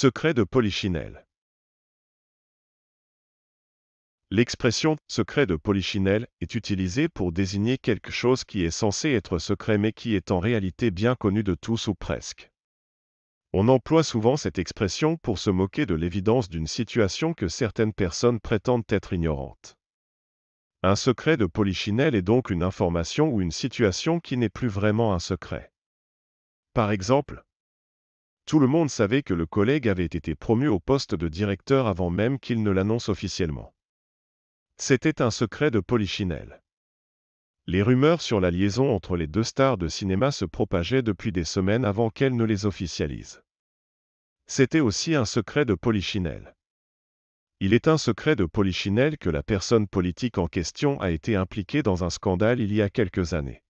Secret de Polichinelle. L'expression secret de Polichinelle est utilisée pour désigner quelque chose qui est censé être secret mais qui est en réalité bien connu de tous ou presque. On emploie souvent cette expression pour se moquer de l'évidence d'une situation que certaines personnes prétendent être ignorantes. Un secret de Polichinelle est donc une information ou une situation qui n'est plus vraiment un secret. Par exemple, tout le monde savait que le collègue avait été promu au poste de directeur avant même qu'il ne l'annonce officiellement. C'était un secret de Polichinelle. Les rumeurs sur la liaison entre les deux stars de cinéma se propageaient depuis des semaines avant qu'elle ne les officialise. C'était aussi un secret de Polichinelle. Il est un secret de Polichinelle que la personne politique en question a été impliquée dans un scandale il y a quelques années.